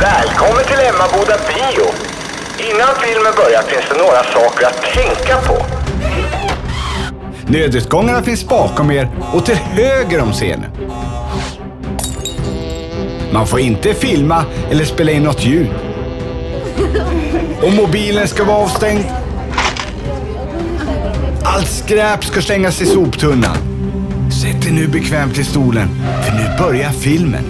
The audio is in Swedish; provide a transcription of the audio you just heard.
Välkommen till Emmaboda bio. Innan filmen börjar finns det några saker att tänka på. Nödutgångarna finns bakom er och till höger om scenen. Man får inte filma eller spela in något ljud. Och mobilen ska vara avstängd. Allt skräp ska slängas i soptunnan. Sätt dig nu bekvämt i stolen, för nu börjar filmen.